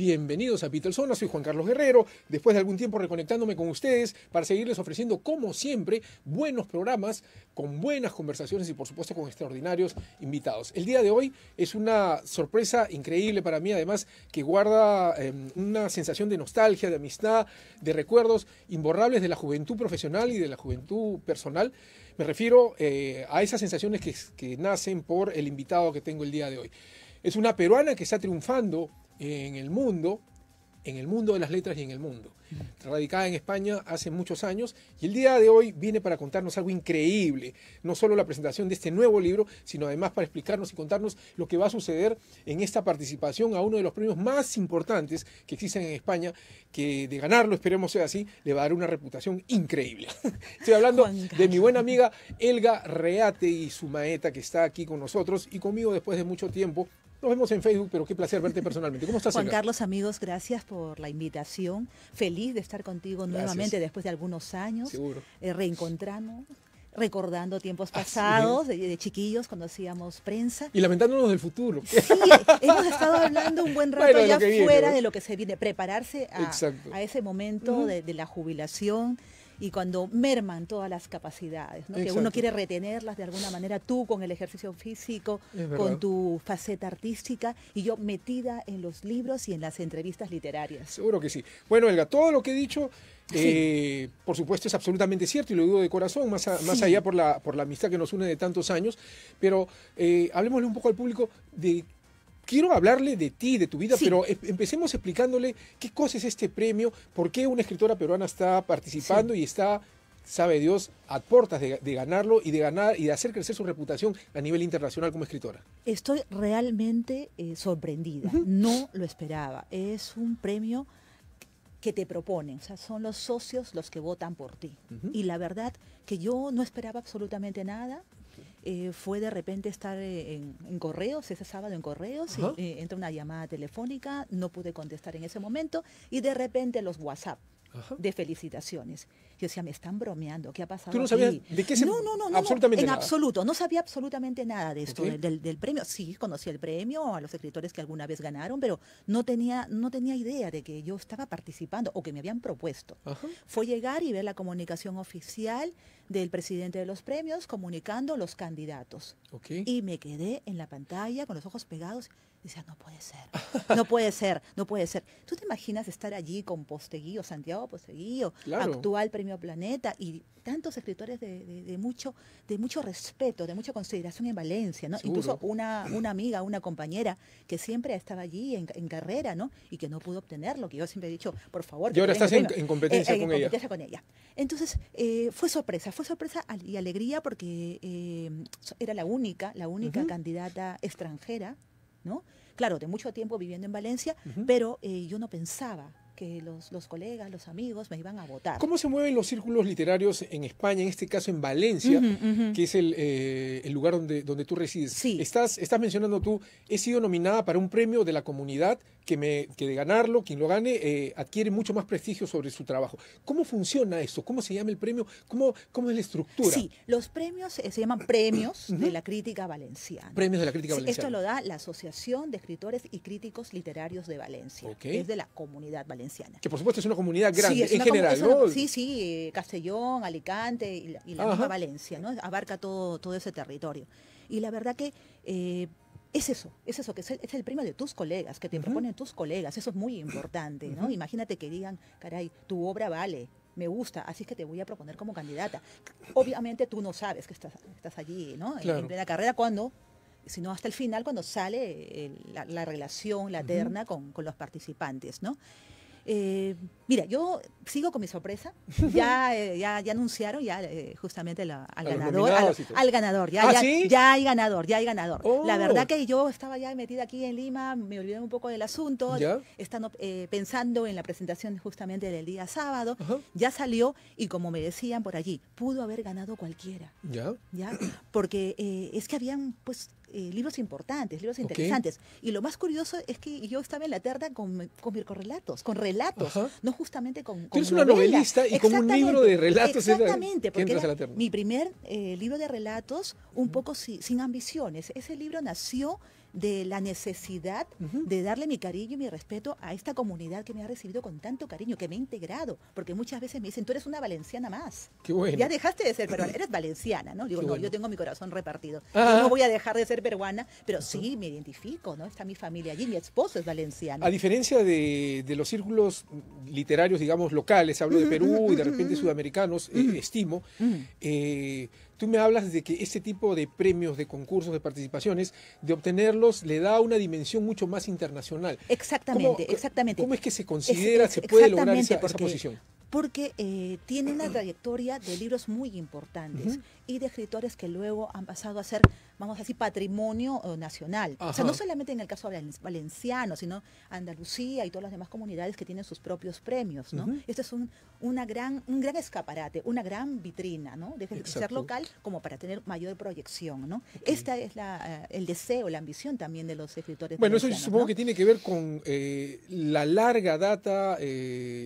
Bienvenidos a Zona, soy Juan Carlos Guerrero, después de algún tiempo reconectándome con ustedes para seguirles ofreciendo, como siempre, buenos programas con buenas conversaciones y por supuesto con extraordinarios invitados. El día de hoy es una sorpresa increíble para mí, además que guarda eh, una sensación de nostalgia, de amistad, de recuerdos imborrables de la juventud profesional y de la juventud personal. Me refiero eh, a esas sensaciones que nacen por el invitado que tengo el día de hoy. Es una peruana que está triunfando en el mundo, en el mundo de las letras y en el mundo. Radicada en España hace muchos años y el día de hoy viene para contarnos algo increíble. No solo la presentación de este nuevo libro, sino además para explicarnos y contarnos lo que va a suceder en esta participación a uno de los premios más importantes que existen en España, que de ganarlo, esperemos sea así, le va a dar una reputación increíble. Estoy hablando de mi buena amiga Elga Reate y su maeta que está aquí con nosotros y conmigo después de mucho tiempo nos vemos en Facebook, pero qué placer verte personalmente. ¿Cómo estás? Juan Carlos, amigos, gracias por la invitación. Feliz de estar contigo nuevamente después de algunos años. Seguro. Eh, reencontrarnos recordando tiempos pasados, de, chiquillos, cuando hacíamos prensa. Y lamentándonos del futuro. Sí, hemos estado hablando un buen rato ya fuera de lo que se viene, prepararse a, ese momento de, de, la jubilación y cuando merman todas las capacidades, que uno quiere retenerlas de alguna manera, tú con el ejercicio físico, con tu faceta artística y yo metida en los libros y en las entrevistas literarias. Seguro que sí. Bueno, Elga, todo lo que he dicho, eh, por supuesto, es absolutamente cierto y lo digo de corazón, más, más allá por la, por la amistad que nos une de tantos años, pero eh, hablemosle un poco al público de quiero hablarle de ti, de tu vida, pero em, empecemos explicándole qué cosa es este premio, por qué una escritora peruana está participando y está sabe Dios, a puertas de, ganarlo y de ganar y de hacer crecer su reputación a nivel internacional como escritora. Estoy realmente eh, sorprendida, no lo esperaba. Es un premio que te proponen, o sea, son los socios los que votan por ti. Y la verdad que yo no esperaba absolutamente nada, eh, fue de repente estar eh, en, correos, ese sábado en correos, y, eh, entra una llamada telefónica, no pude contestar en ese momento, y de repente los WhatsApp de felicitaciones. Yo decía, me están bromeando, ¿qué ha pasado? ¿Tú no sabías de qué se No, no, no, absolutamente en absoluto, no sabía absolutamente nada de esto, del, premio. Sí, conocí el premio, a los escritores que alguna vez ganaron, pero no tenía, no tenía idea de que yo estaba participando o que me habían propuesto. Fue llegar y ver la comunicación oficial del presidente de los premios comunicando los candidatos. Y me quedé en la pantalla con los ojos pegados Decía, no puede ser, no puede ser, no puede ser. ¿Tú te imaginas estar allí con Posteguillo, Santiago Posteguillo, actual Premio Planeta y tantos escritores de, mucho, de mucho respeto, de mucha consideración en Valencia, ¿no? Incluso una, una amiga, una compañera que siempre estaba allí en, carrera, ¿no? Y que no pudo obtenerlo, que yo siempre he dicho, por favor. Y ahora estás en, competencia, eh, con, en ella. competencia con ella. Entonces, eh, fue sorpresa, fue sorpresa y alegría porque eh, era la única, la única candidata extranjera ¿no? Claro, de mucho tiempo viviendo en Valencia, pero eh, yo no pensaba que los, los, colegas, los amigos me iban a votar. ¿Cómo se mueven los círculos literarios en España, en este caso en Valencia, que es el, eh, el, lugar donde, donde tú resides? Sí. Estás, estás mencionando tú, he sido nominada para un premio de la comunidad que, me, que de ganarlo, quien lo gane, eh, adquiere mucho más prestigio sobre su trabajo. ¿Cómo funciona eso? ¿Cómo se llama el premio? ¿Cómo, cómo es la estructura? Sí, los premios eh, se llaman premios de la crítica valenciana. Premios de la crítica valenciana. Esto lo da la Asociación de Escritores y Críticos Literarios de Valencia. Es de la comunidad valenciana. Que por supuesto es una comunidad grande en general, ¿no? sí, sí, eh, Castellón, Alicante y la, y misma Valencia, ¿no? Abarca todo, todo ese territorio. Y la verdad que eh, es eso, es eso, que es el, premio de tus colegas, que te proponen tus colegas, eso es muy importante, ¿no? Imagínate que digan, caray, tu obra vale, me gusta, así es que te voy a proponer como candidata. Obviamente tú no sabes que estás, estás allí, ¿no? En, plena carrera cuando sino hasta el final cuando sale la, relación, la terna con, con, los participantes, ¿no? Eh, mira, yo sigo con mi sorpresa. Ya, eh, ya, ya, anunciaron ya eh, justamente al ganador. Al, ganador. Ya, ¿Ah, ya, hay ganador, ya hay ganador. La oh. verdad que yo estaba ya metida aquí en Lima, me olvidé un poco del asunto, estando pensando en la presentación justamente del día sábado. Ya salió y como me decían por allí, pudo haber ganado cualquiera. Ya. Ya. Porque es que habían pues eh, libros importantes, libros interesantes. Y lo más curioso es que yo estaba en la terna con, con microrelatos, con relatos, no justamente con, con una novelista y con un libro de relatos. Exactamente, porque mi primer eh, libro de relatos, un poco sin ambiciones. Ese libro nació de la necesidad de darle mi cariño y mi respeto a esta comunidad que me ha recibido con tanto cariño, que me ha integrado, porque muchas veces me dicen, tú eres una valenciana más. Qué bueno. Ya dejaste de ser peruana, eres valenciana, ¿no? Digo, no, yo tengo mi corazón repartido. no voy a dejar de ser peruana, pero sí me identifico, ¿no? Está mi familia allí, mi esposo es valenciano. A diferencia de, los círculos literarios, digamos, locales, hablo de Perú y de repente sudamericanos, eh, estimo, eh, Tú me hablas de que este tipo de premios, de concursos, de participaciones, de obtenerlos le da una dimensión mucho más internacional. Exactamente, exactamente. ¿Cómo es que se considera, se puede lograr esa, posición? porque eh, tiene una trayectoria de libros muy importantes y de escritores que luego han pasado a ser, vamos a decir, patrimonio eh, nacional. O sea, no solamente en el caso valenciano, sino Andalucía y todas las demás comunidades que tienen sus propios premios, ¿no? Este es un, una gran, un gran escaparate, una gran vitrina, ¿no? De, ser local como para tener mayor proyección, ¿no? Esta es la, eh, el deseo, la ambición también de los escritores Bueno, eso supongo que tiene que ver con la larga data,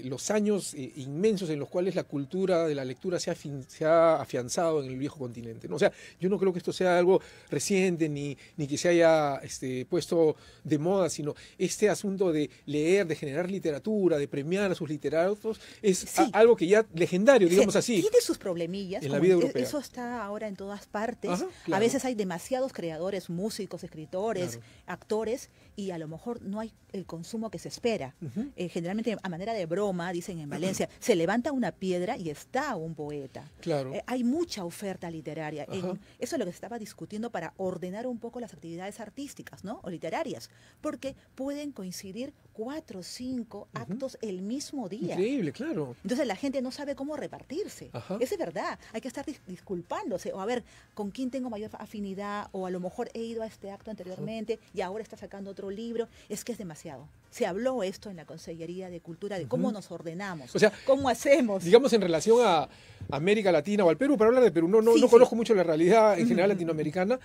los años inmensos en los cuales la cultura de la lectura se ha, se ha afianzado en el viejo continente. ¿no? O sea, yo no creo que esto sea algo reciente ni, ni que se haya este, puesto de moda, sino este asunto de leer, de generar literatura, de premiar a sus literatos, es algo que ya legendario, digamos así. Tiene sus problemillas. En la vida europea. Eso está ahora en todas partes. A veces hay demasiados creadores, músicos, escritores, actores, y a lo mejor no hay el consumo que se espera. Eh, generalmente, a manera de broma, dicen en Valencia, se levanta una piedra y está un poeta. Claro. Eh, hay mucha oferta literaria. eso es lo que se estaba discutiendo para ordenar un poco las actividades artísticas ¿no? o literarias, porque pueden coincidir cuatro o cinco actos el mismo día. Increíble, claro. Entonces la gente no sabe cómo repartirse. Eso es verdad. Hay que estar disculpándose o a ver con quién tengo mayor afinidad o a lo mejor he ido a este acto anteriormente y ahora está sacando otro libro. Es que es demasiado. Se habló esto en la Consellería de Cultura de cómo nos ordenamos, o sea, cómo hacemos. Digamos en relación a América Latina o al Perú, para hablar de Perú, no, no, no conozco mucho la realidad en general latinoamericana.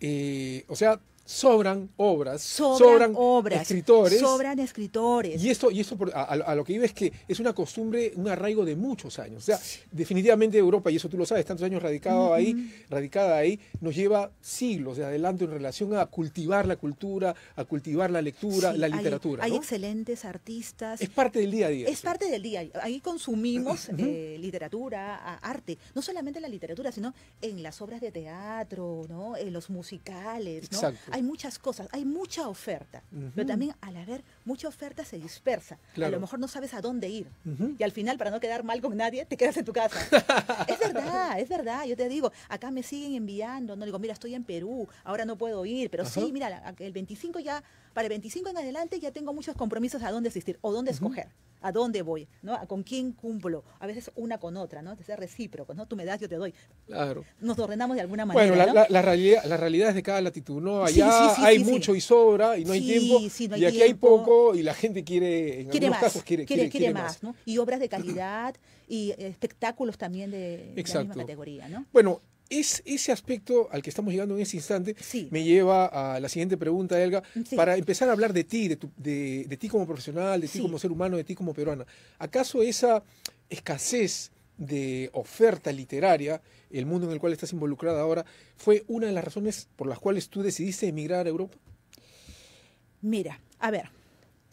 Eh, o sea, sobran obras, sobran, obras, escritores. Sobran escritores. Y esto, y esto a, lo que iba es que es una costumbre, un arraigo de muchos años. O sea, definitivamente Europa, y eso tú lo sabes, tantos años radicado ahí, radicada ahí, nos lleva siglos de adelanto en relación a cultivar la cultura, a cultivar la lectura, la literatura. Hay, excelentes artistas. Es parte del día a día. Es parte del día. Ahí consumimos eh, literatura, arte. No solamente la literatura, sino en las obras de teatro, ¿no? en los musicales. ¿no? Exacto hay muchas cosas, hay mucha oferta, pero también al haber mucha oferta se dispersa. A lo mejor no sabes a dónde ir. Y al final, para no quedar mal con nadie, te quedas en tu casa. es verdad, es verdad. Yo te digo, acá me siguen enviando, no digo, mira, estoy en Perú, ahora no puedo ir, pero sí, mira, el 25 ya, para el 25 en adelante ya tengo muchos compromisos a dónde asistir o dónde escoger a dónde voy, ¿no? con quién cumplo. A veces una con otra, ¿no? De ser recíproco, ¿no? Tú me das, yo te doy. Claro. Nos ordenamos de alguna manera. Bueno, la, la, realidad, la realidad es de cada latitud, ¿no? Allá hay mucho y sobra y no hay tiempo. y aquí hay poco y la gente quiere, en algunos casos, quiere, quiere, quiere, más. ¿no? Y obras de calidad y espectáculos también de, de la misma categoría, ¿no? Bueno, es, ese aspecto al que estamos llegando en ese instante me lleva a la siguiente pregunta, Elga, para empezar a hablar de ti, de, de, ti como profesional, de ti como ser humano, de ti como peruana. ¿Acaso esa escasez de oferta literaria, el mundo en el cual estás involucrada ahora, fue una de las razones por las cuales tú decidiste emigrar a Europa? Mira, a ver,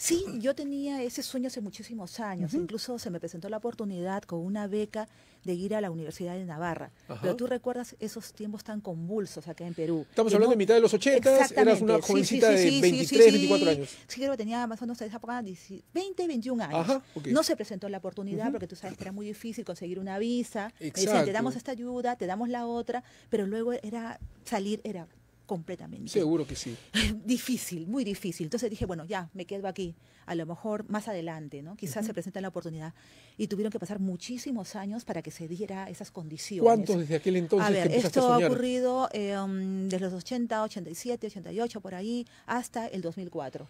Sí, yo tenía ese sueño hace muchísimos años. Incluso se me presentó la oportunidad con una beca de ir a la Universidad de Navarra. Pero tú recuerdas esos tiempos tan convulsos acá en Perú. Estamos hablando de mitad de los 80, eras una jovencita de 23, 24 años. Sí, creo que tenía más o menos esa época 20, 21 años. No se presentó la oportunidad porque tú sabes que era muy difícil conseguir una visa. Me decían, te damos esta ayuda, te damos la otra, pero luego era salir, era completamente. Seguro que sí. difícil, muy difícil. Entonces dije, bueno, ya, me quedo aquí. A lo mejor más adelante, ¿no? Quizás se presenta la oportunidad. Y tuvieron que pasar muchísimos años para que se diera esas condiciones. ¿Cuántos desde aquel entonces? A ver, esto ha ocurrido eh, um, desde los 80, 87, 88, por ahí, hasta el 2004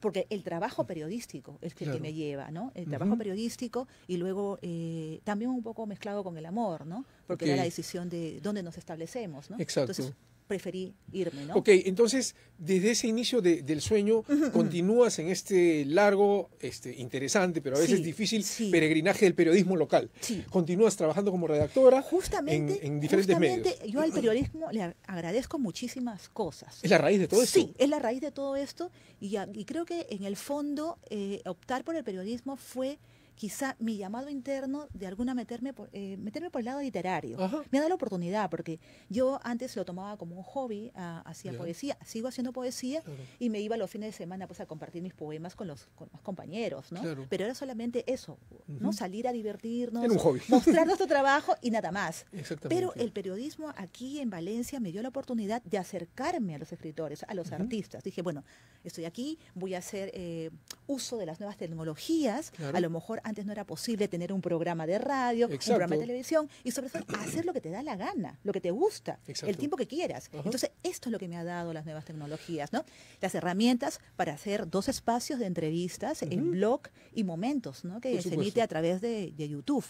porque el trabajo periodístico es el que me lleva, ¿no? El trabajo periodístico y luego eh, también un poco mezclado con el amor, ¿no? Porque era la decisión de dónde nos establecemos, ¿no? Exacto. Entonces, preferí irme, ¿no? Ok, entonces, desde ese inicio del sueño, continúas en este largo, este, interesante, pero a veces difícil peregrinaje del periodismo local. Sí. Continúas trabajando como redactora justamente, en, diferentes justamente, Yo al periodismo le agradezco muchísimas cosas. ¿Es la raíz de todo esto? Sí, es la raíz de todo esto y, creo que en el fondo eh, optar por el periodismo fue quizá mi llamado interno de alguna meterme por, eh, meterme por el lado literario. Me ha dado la oportunidad, porque yo antes lo tomaba como un hobby, ah, hacía poesía, sigo haciendo poesía y me iba los fines de semana pues a compartir mis poemas con los, con compañeros, ¿no? Pero era solamente eso, ¿no? Salir a divertirnos, mostrar nuestro trabajo y nada más. Pero el periodismo aquí en Valencia me dio la oportunidad de acercarme a los escritores, a los artistas. Dije, bueno, estoy aquí, voy a hacer eh, uso de las nuevas tecnologías, a lo mejor antes no era posible tener un programa de radio, un programa de televisión y sobre todo hacer lo que te da la gana, lo que te gusta, el tiempo que quieras. Entonces, esto es lo que me ha dado las nuevas tecnologías, ¿no? Las herramientas para hacer dos espacios de entrevistas en blog y momentos, ¿no? Que se emite a través de, YouTube.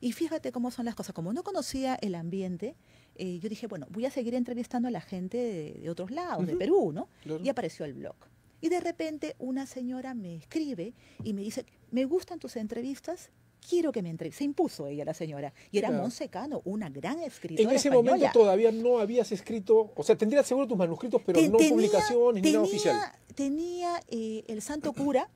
Y fíjate cómo son las cosas. Como no conocía el ambiente, eh, yo dije, bueno, voy a seguir entrevistando a la gente de, otros lados, de Perú, ¿no? Y apareció el blog. Y de repente una señora me escribe y me dice, me gustan tus entrevistas, quiero que me entrevistes. Se impuso ella, la señora. Y era Monsecano, una gran escritora. En ese momento todavía no habías escrito, o sea, tendrías seguro tus manuscritos, pero no publicaciones ni nada oficial. Tenía eh, El Santo Cura,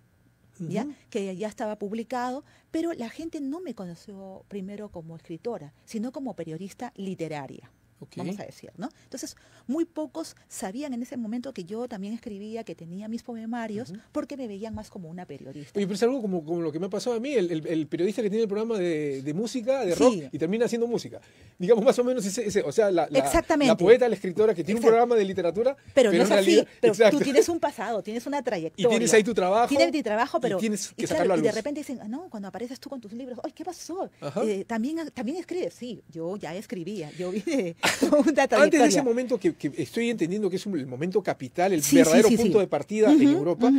¿ya? que ya estaba publicado, pero la gente no me conoció primero como escritora, sino como periodista literaria vamos a decir, ¿no? Entonces, muy pocos sabían en ese momento que yo también escribía, que tenía mis poemarios, porque me veían más como una periodista. Oye, pero es algo como, como lo que me ha pasado a mí, el, periodista que tiene el programa de, música, de rock, y termina haciendo música. Digamos, más o menos ese, o sea, la, la, poeta, la escritora que tiene un programa de literatura. Pero, no es así, pero tú tienes un pasado, tienes una trayectoria. Y tienes ahí tu trabajo. Tienes tu trabajo, pero... Y tienes que sacarlo a luz. Y de repente dicen, ah, no, cuando apareces tú con tus libros, ay, ¿qué pasó? Eh, también, también escribes, sí, yo ya escribía, yo vine Antes de ese momento que, estoy entendiendo que es el momento capital, el verdadero punto de partida en Europa,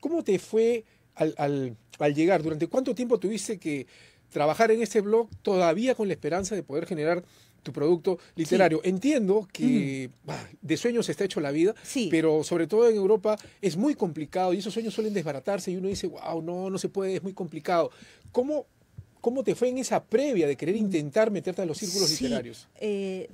¿cómo te fue al, llegar? ¿Durante cuánto tiempo tuviste que trabajar en ese blog todavía con la esperanza de poder generar tu producto literario. Entiendo que de sueños está hecho la vida, pero sobre todo en Europa es muy complicado y esos sueños suelen desbaratarse y uno dice, wow, no, no se puede, es muy complicado. ¿Cómo, cómo te fue en esa previa de querer intentar meterte a los círculos literarios? Eh,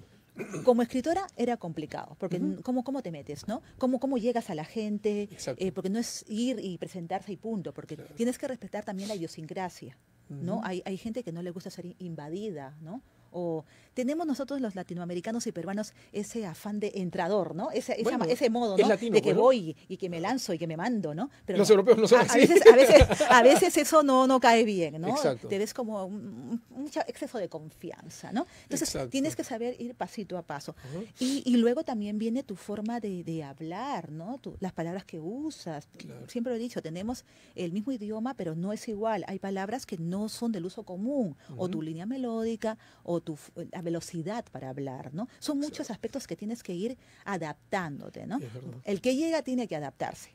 como escritora era complicado, porque ¿cómo, ¿cómo, te metes, no? ¿Cómo, cómo llegas a la gente? Eh, porque no es ir y presentarse y punto, porque tienes que respetar también la idiosincrasia, ¿no? hay, hay gente que no le gusta ser invadida, ¿no? o tenemos nosotros los latinoamericanos y peruanos ese afán de entrador, ¿no? Ese, ese modo, ¿no? de que voy y que me lanzo y que me mando, ¿no? Pero los europeos no son a, así. veces, a, veces, a veces eso no, no cae bien, ¿no? Te ves como un, exceso de confianza, ¿no? Entonces tienes que saber ir pasito a paso. y, y, luego también viene tu forma de, de hablar, ¿no? las palabras que usas. Siempre lo he dicho, tenemos el mismo idioma, pero no es igual. Hay palabras que no son del uso común, o tu línea melódica, o tu, la velocidad para hablar, ¿no? Son muchos aspectos que tienes que ir adaptándote, ¿no? El que llega tiene que adaptarse.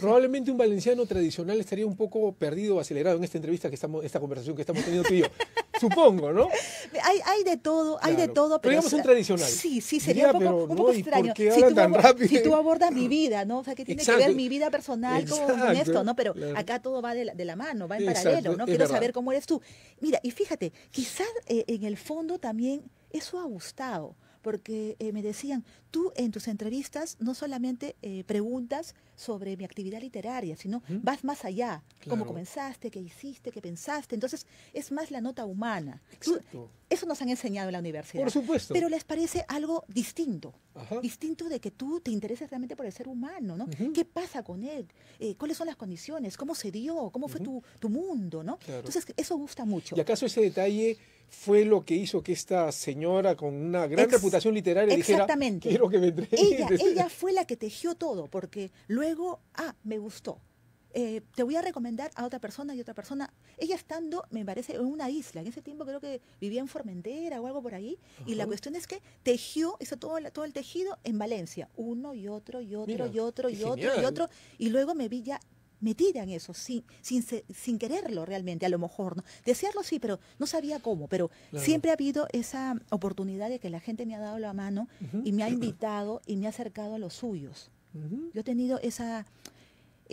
Probablemente un valenciano tradicional estaría un poco perdido o acelerado en esta entrevista que estamos, esta conversación que estamos teniendo tú y yo. Supongo, ¿no? Hay, hay de todo, hay de todo. Pero, digamos un tradicional. Sí, sí, sería un poco, un poco extraño. Si tú, tan rápido? si tú, abordas mi vida, ¿no? O sea, que tiene que ver mi vida personal con, esto, ¿no? Pero acá todo va de la, de la mano, va en paralelo, ¿no? Quiero saber cómo eres tú. Mira, y fíjate, quizás eh, en el fondo también eso ha gustado porque eh, me decían, tú en tus entrevistas no solamente eh, preguntas sobre mi actividad literaria, sino vas más allá, cómo comenzaste, qué hiciste, qué pensaste. Entonces, es más la nota humana. eso nos han enseñado en la universidad. Por supuesto. Pero les parece algo distinto. Distinto de que tú te intereses realmente por el ser humano, ¿no? ¿Qué pasa con él? Eh, ¿Cuáles son las condiciones? ¿Cómo se dio? ¿Cómo fue tu, tu, mundo? ¿no? Entonces, eso gusta mucho. ¿Y acaso ese detalle fue lo que hizo que esta señora con una gran reputación literaria dijera, quiero que me ella, ella fue la que tejió todo, porque luego, ah, me gustó. Eh, te voy a recomendar a otra persona y otra persona. Ella estando, me parece, en una isla. En ese tiempo creo que vivía en Formentera o algo por ahí. Y la cuestión es que tejió, hizo todo, todo el tejido en Valencia. Uno y otro y otro y otro y otro y otro. Y luego me vi ya metida en eso, sin, sin, sin quererlo realmente, a lo mejor. ¿no? Desearlo sí, pero no sabía cómo. Pero siempre ha habido esa oportunidad de que la gente me ha dado la mano y me ha invitado y me ha acercado a los suyos. Yo he tenido esa,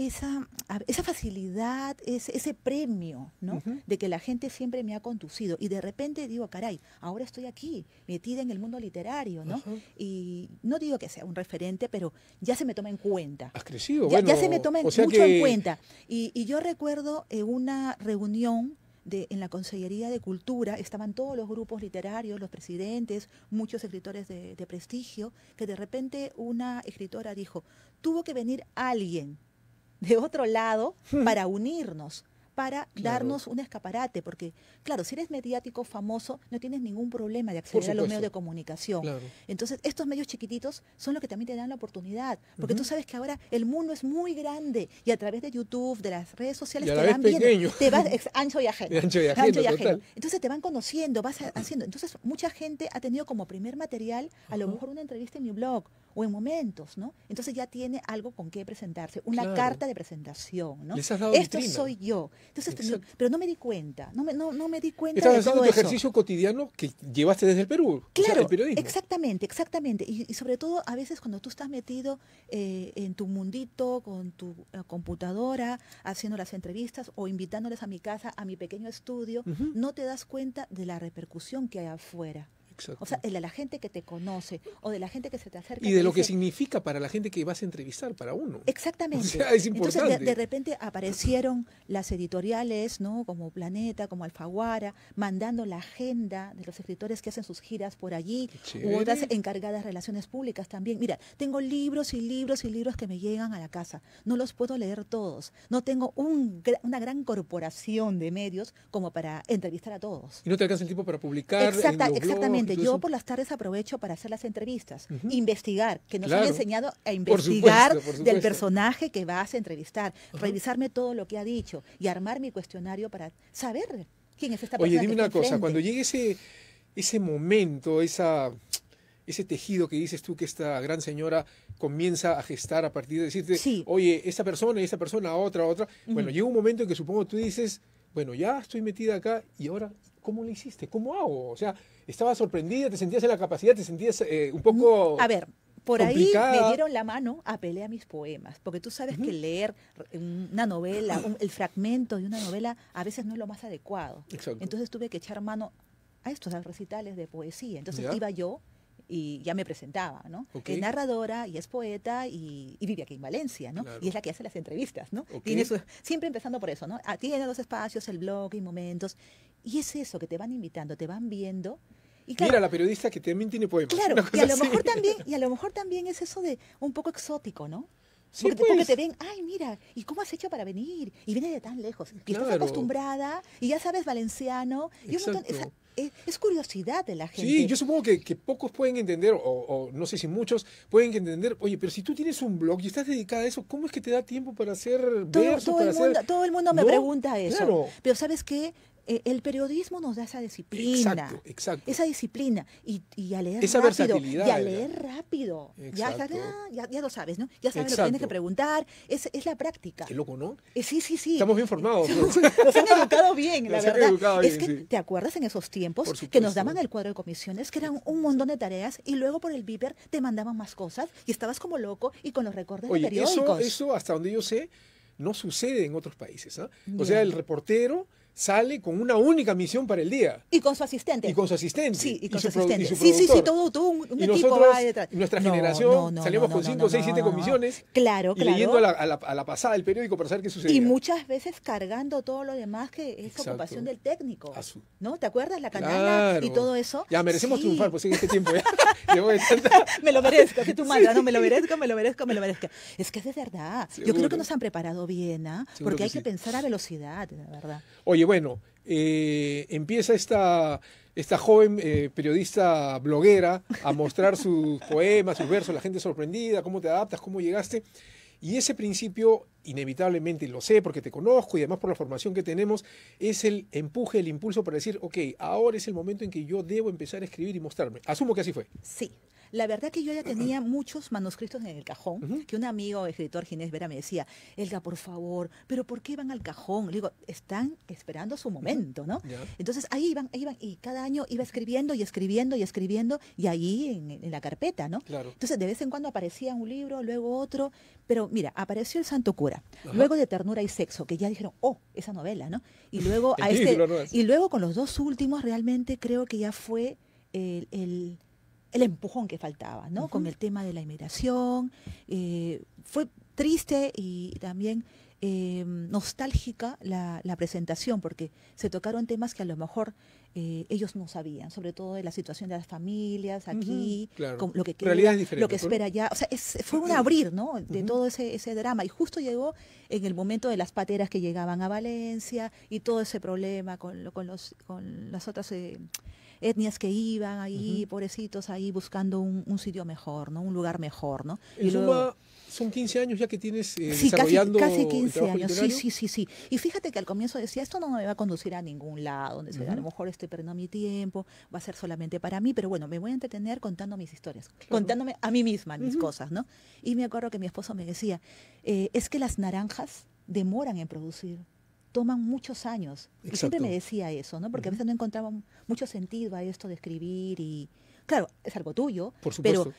esa, esa facilidad, ese, ese premio, ¿no? De que la gente siempre me ha conducido. Y de repente digo, caray, ahora estoy aquí, metida en el mundo literario, ¿no? Y no digo que sea un referente, pero ya se me toma en cuenta. Has crecido, ya, ya se me toma mucho en cuenta. Y, y yo recuerdo en una reunión de, en la Consellería de Cultura estaban todos los grupos literarios, los presidentes, muchos escritores de, de, prestigio, que de repente una escritora dijo, tuvo que venir alguien de otro lado para unirnos para darnos un escaparate, porque claro, si eres mediático famoso, no tienes ningún problema de acceder a los medios de comunicación. Entonces, estos medios chiquititos son los que también te dan la oportunidad, porque tú sabes que ahora el mundo es muy grande y a través de YouTube, de las redes sociales, te van viendo, te vas ancho y ajeno. Ancho y ajeno, Entonces te van conociendo, vas haciendo. Entonces, mucha gente ha tenido como primer material a lo mejor una entrevista en mi blog o en momentos, ¿no? Entonces ya tiene algo con qué presentarse, una carta de presentación, ¿no? Esto soy yo. Entonces, pero no me di cuenta, no me, no, no me di cuenta Estás de haciendo tu ejercicio cotidiano que llevaste desde el Perú, claro, el periodismo. Exactamente, exactamente. Y, sobre todo a veces cuando tú estás metido eh, en tu mundito, con tu eh, computadora, haciendo las entrevistas o invitándoles a mi casa, a mi pequeño estudio, no te das cuenta de la repercusión que hay afuera. O sea, de la gente que te conoce o de la gente que se te acerca. Y de lo que significa para la gente que vas a entrevistar, para uno. Exactamente. O sea, es importante. Entonces, de, repente aparecieron las editoriales, ¿no? Como Planeta, como Alfaguara, mandando la agenda de los escritores que hacen sus giras por allí, u otras encargadas de relaciones públicas también. Mira, tengo libros y libros y libros que me llegan a la casa. No los puedo leer todos. No tengo un, una gran corporación de medios como para entrevistar a todos. Y no te alcanza el tiempo para publicar. Exacta, exactamente yo por las tardes aprovecho para hacer las entrevistas, investigar, que nos han enseñado a investigar del personaje que vas a entrevistar, revisarme todo lo que ha dicho y armar mi cuestionario para saber quién es esta persona. Oye, dime una cosa, cuando llegue ese, ese momento, esa ese tejido que dices tú que esta gran señora comienza a gestar a partir de decirte, oye, esta persona y esta persona, otra, otra. Bueno, llega un momento en que supongo tú dices, bueno, ya estoy metida acá y ahora, ¿cómo lo hiciste? ¿Cómo hago? O sea, ¿estabas sorprendida? ¿Te sentías en la capacidad? ¿Te sentías eh, un poco... A ver, por ahí me dieron la mano, apelé a mis poemas, porque tú sabes que leer una novela, el fragmento de una novela, a veces no es lo más adecuado. Entonces tuve que echar mano a estos recitales de poesía. Entonces iba yo y ya me presentaba, ¿no? Es narradora y es poeta y, vive aquí en Valencia, ¿no? Y es la que hace las entrevistas, ¿no? Tiene siempre empezando por eso, ¿no? Ah, tiene los espacios, el blog y momentos. Y es eso, que te van invitando, te van viendo. Y Mira, la periodista que también tiene poemas. Claro, y a, lo mejor también, y a lo mejor también es eso de un poco exótico, ¿no? porque, te, pues. te, ven, ay, mira, ¿y cómo has hecho para venir? Y viene de tan lejos. Y estás acostumbrada, y ya sabes valenciano, y un montón, es, curiosidad de la gente. Sí, yo supongo que, pocos pueden entender, o, no sé si muchos pueden entender, oye, pero si tú tienes un blog y estás dedicada a eso, ¿cómo es que te da tiempo para hacer todo, versos? Todo, el, mundo, todo el mundo me pregunta eso. Pero ¿sabes qué? Eh, el periodismo nos da esa disciplina. Exacto, exacto. Esa disciplina. Y, y a leer esa rápido. Versatilidad, y a leer rápido. Ya, ya, ya, lo sabes, ¿no? Ya sabes lo que tienes que preguntar. Es, es la práctica. Qué loco, ¿no? Eh, sí, sí, sí. Estamos bien formados. nos han educado bien, la verdad. es que, ¿te acuerdas en esos tiempos que nos daban el cuadro de comisiones, que eran un montón de tareas, y luego por el viper te mandaban más cosas, y estabas como loco y con los recortes de periódicos? Eso, eso, hasta donde yo sé, no sucede en otros países. ¿ah? O sea, el reportero sale con una única misión para el día. Y con su asistente. Y con su asistente. Sí, y con su, asistente. sí, sí, sí, todo, todo un, y equipo nosotros, detrás. Nuestra generación salimos con 5, 6, 7 comisiones. Claro, y leyendo a la, a, la, a la, pasada del periódico para saber qué sucedía. Y muchas veces cargando todo lo demás que es ocupación del técnico. ¿No? ¿Te acuerdas? La canal y todo eso. Ya, merecemos triunfar, pues en este tiempo ya. me lo merezco, que tú mandas, no, me lo merezco, me lo merezco, me lo merezco. Es que es de verdad. Yo creo que nos han preparado bien, ¿ah? Porque hay que pensar a velocidad, de verdad. Oye, bueno, eh, empieza esta, esta joven eh, periodista bloguera a mostrar sus poemas, sus versos, la gente sorprendida, cómo te adaptas, cómo llegaste. Y ese principio, inevitablemente, lo sé porque te conozco y además por la formación que tenemos, es el empuje, el impulso para decir, ok, ahora es el momento en que yo debo empezar a escribir y mostrarme. Asumo que así fue. Sí, La verdad que yo ya tenía muchos manuscritos en el cajón, que un amigo, escritor Ginés Vera, me decía, Elga, por favor, pero ¿por qué van al cajón? Le digo, están esperando su momento, ¿no? Entonces ahí iban, ahí iban, y cada año iba escribiendo y escribiendo y escribiendo, y ahí en, la carpeta, ¿no? Entonces de vez en cuando aparecía un libro, luego otro, pero mira, apareció El Santo Cura, luego de Ternura y Sexo, que ya dijeron, oh, esa novela, ¿no? Y luego, a este, y luego con los dos últimos realmente creo que ya fue el, el, empujón que faltaba, ¿no? Con el tema de la inmigración. Eh, fue triste y también eh, nostálgica la, presentación, porque se tocaron temas que a lo mejor eh, ellos no sabían, sobre todo de la situación de las familias aquí, lo que lo que espera ya. O sea, fue un abrir, ¿no? De todo ese, ese drama. Y justo llegó en el momento de las pateras que llegaban a Valencia y todo ese problema con, con, los, con las otras etnias que iban ahí, pobrecitos, ahí buscando un, sitio mejor, ¿no? Un lugar mejor, ¿no? y luego, son 15 años ya que tienes eh, sí, desarrollando casi, casi 15 años, sí, sí, sí, sí. Y fíjate que al comienzo decía, esto no me va a conducir a ningún lado, donde a lo mejor estoy perdiendo mi tiempo, va a ser solamente para mí, pero bueno, me voy a entretener contando mis historias, contándome a mí misma mis cosas, ¿no? Y me acuerdo que mi esposo me decía, eh, es que las naranjas demoran en producir toman muchos años. Y siempre me decía eso, ¿no? Porque a veces no encontraba mucho sentido a esto de escribir y, claro, es algo tuyo, Por pero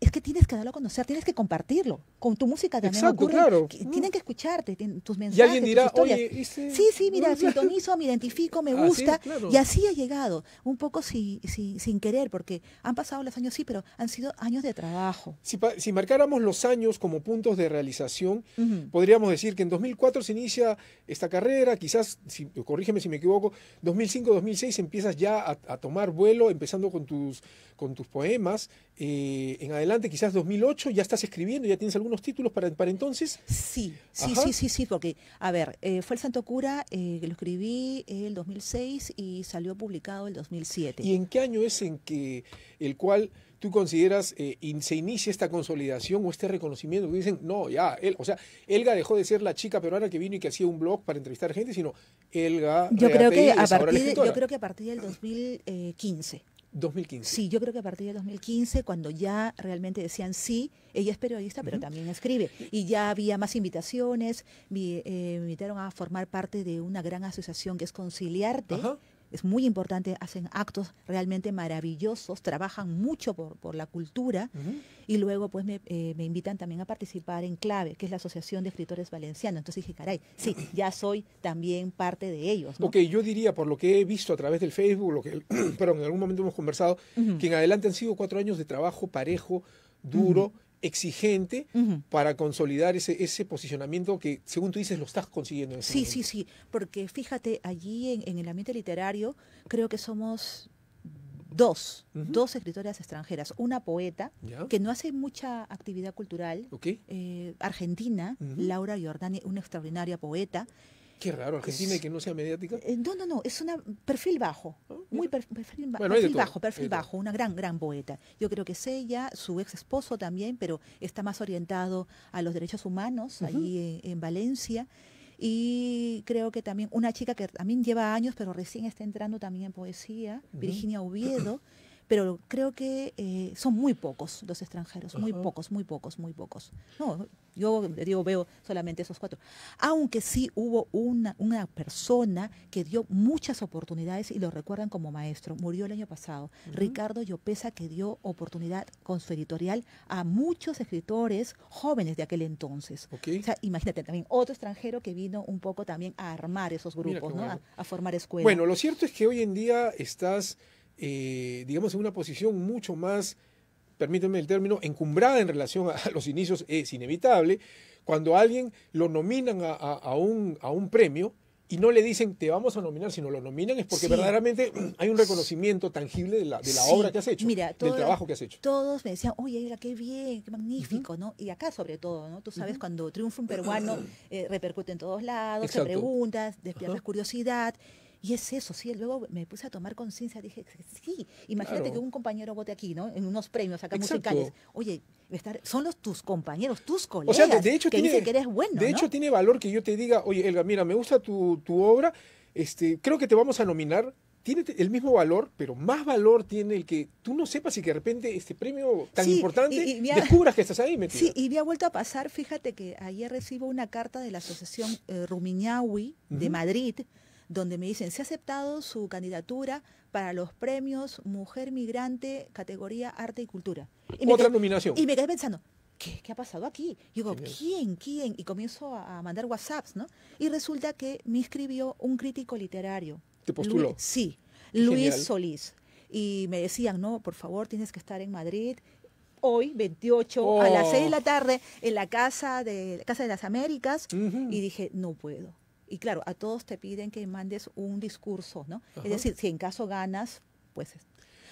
es que tienes que darlo a conocer, tienes que compartirlo. Con tu música también Exacto, claro. tienen que escucharte, tus mensajes, y alguien dirá, Oye, Sí, sí, mira, sintonizo, me identifico, me gusta. Y así ha llegado, un poco si, sin querer, porque han pasado los años, sí, pero han sido años de trabajo. Si, marcáramos los años como puntos de realización, podríamos decir que en 2004 se inicia esta carrera, quizás, si, corrígeme si me equivoco, 2005, 2006 empiezas ya a, tomar vuelo, empezando con tus, con tus poemas. Eh, en adelante, quizás 2008, ya estás escribiendo, ya tienes algunos títulos para, para entonces. Sí, sí, sí, sí, sí, porque, a ver, eh, fue el Santo Cura, eh, que lo escribí el 2006 y salió publicado el 2007. ¿Y en qué año es en que el cual tú consideras se inicia esta consolidación o este reconocimiento? Que dicen, no, ya, él, o sea, Elga dejó de ser la chica peruana que vino y que hacía un blog para entrevistar gente, sino Elga. Yo, creo que, a partir yo creo que a partir del 2015. 2015. Sí, yo creo que a partir de 2015, cuando ya realmente decían sí, ella es periodista, pero también escribe. Y ya había más invitaciones, me, eh, invitaron a formar parte de una gran asociación que es Conciliarte es muy importante, hacen actos realmente maravillosos, trabajan mucho por, por la cultura y luego pues eh, me, invitan también a participar en Clave, que es la Asociación de Escritores Valencianos. Entonces dije, caray, sí, ya soy también parte de ellos. ¿no? Ok, yo diría, por lo que he visto a través del Facebook, lo que, perdón, en algún momento hemos conversado, que en adelante han sido cuatro años de trabajo parejo, duro exigente para consolidar ese, ese posicionamiento que, según tú dices, lo estás consiguiendo. En sí, sí, sí, porque fíjate, allí en, el ambiente literario creo que somos dos, dos escritoras extranjeras, una poeta que no hace mucha actividad cultural, eh, argentina, Laura Giordani, una extraordinaria poeta, Qué raro, Argentina y que no sea mediática. Eh, no, no, no, es un perfil bajo, ah, muy perfil, bajo, perfil bajo, una gran, gran poeta. Yo creo que es ella, su ex esposo también, pero está más orientado a los derechos humanos ahí en, Valencia. Y creo que también una chica que también lleva años, pero recién está entrando también en poesía, Virginia Oviedo. pero creo que eh, son muy pocos los extranjeros, muy pocos, muy pocos, muy pocos. No, yo digo, veo solamente esos cuatro. Aunque sí hubo una, una persona que dio muchas oportunidades y lo recuerdan como maestro. Murió el año pasado. Ricardo Llopesa, que dio oportunidad con su editorial a muchos escritores jóvenes de aquel entonces. O sea, imagínate también otro extranjero que vino un poco también a armar esos grupos, ¿no? a formar escuelas. Bueno, lo cierto es que hoy en día estás eh, digamos, en una posición mucho más, permítanme el término, encumbrada en relación a, los inicios, es inevitable. Cuando alguien lo nominan a, un, a un premio, y no le dicen te vamos a nominar, sino lo nominan, es porque verdaderamente hay un reconocimiento tangible de la, de la obra que has hecho, del trabajo que has hecho. Todos me decían, oye, qué bien, qué magnífico, ¿no? Y acá sobre todo, ¿no? Tú sabes, cuando triunfa un peruano, eh, repercute en todos lados, se preguntas, despiertas curiosidad. Y es eso, sí, luego me puse a tomar conciencia, dije, sí, imagínate que un compañero vote aquí, ¿no? En unos premios acá musicales. Oye, son los tus compañeros, tus colegas, o sea, de hecho que tiene, que eres bueno. De hecho, tiene valor que yo te diga, oye, Elga, mira, me gusta tu, tu obra, este, creo que te vamos a nominar tiene el mismo valor, pero más valor tiene el que tú no sepas y que de repente este premio tan importante descubras que estás ahí metida. Sí, y me ha vuelto a pasar, fíjate que ayer recibo una carta de la Asociación eh, Rumiñahui de Madrid, donde me dicen, se ha aceptado su candidatura para los premios Mujer Migrante, categoría Arte y Cultura. Y Otra nominación. Y me quedé pensando, ¿Qué, ¿qué, ha pasado aquí? Y digo, ¿quién? ¿Quién? Y comienzo a, mandar WhatsApps, ¿no? Y resulta que me escribió un crítico literario. ¿Te postuló? sí, Luis Solís. Y me decían, no, por favor, tienes que estar en Madrid hoy, 28, a las 6 de la oh. tarde, en la Casa de, casa de las Américas. Y dije, no puedo. Y claro, a todos te piden que mandes un discurso, ¿no? Es decir, si en caso ganas, pues...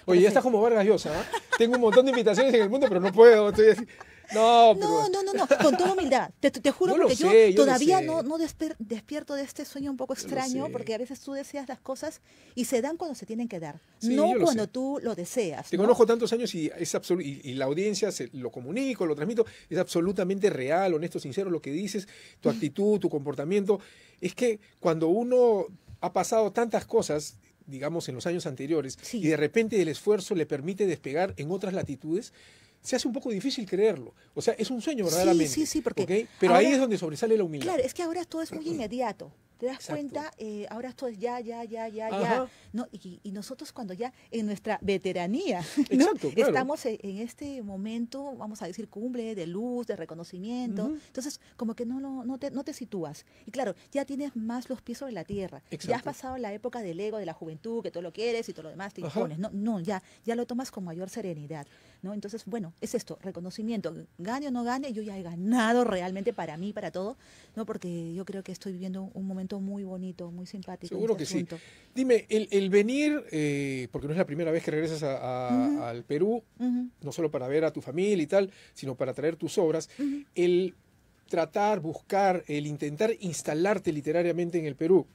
Oye, ya estás como Vargas Llosa, ¿eh? Tengo un montón de invitaciones en el mundo, pero no puedo. Estoy así. No, no, no, no, con toda humildad. Te, te juro porque yo, todavía no, no despierto de este sueño un poco extraño, porque a veces tú deseas las cosas y se dan cuando se tienen que dar, no cuando tú lo deseas. Te conozco tantos años y, es y, y la audiencia se, lo comunico, lo transmito, es absolutamente real, honesto, sincero lo que dices, tu actitud, tu comportamiento. Es que cuando uno ha pasado tantas cosas, digamos, en los años anteriores, y de repente el esfuerzo le permite despegar en otras latitudes, se hace un poco difícil creerlo. O sea, es un sueño verdaderamente. Sí, sí, sí, porque... Pero ahí es donde sobresale la humildad. Claro, es que ahora todo es muy inmediato. ¿Te das cuenta? Eh, ahora esto es ya, ya, ya, ya, ya. ¿no? Y, nosotros cuando ya en nuestra veteranía estamos en, este momento, vamos a decir, cumbre de luz, de reconocimiento. Entonces, como que no, no, no, te, no te sitúas. Y claro, ya tienes más los pies sobre la tierra. Ya has pasado la época del ego, de la juventud, que todo lo quieres y todo lo demás te impones. No, no, ya, ya lo tomas con mayor serenidad. ¿no? Entonces, bueno, es esto, reconocimiento. Gane o no gane, yo ya he ganado realmente para mí, para todo, ¿no? porque yo creo que estoy viviendo un momento muy bonito, muy simpático. Seguro que sí. Dime, el, venir, eh, porque no es la primera vez que regresas al Perú, no solo para ver a tu familia y tal, sino para traer tus obras, el tratar, buscar, el intentar instalarte literariamente en el Perú,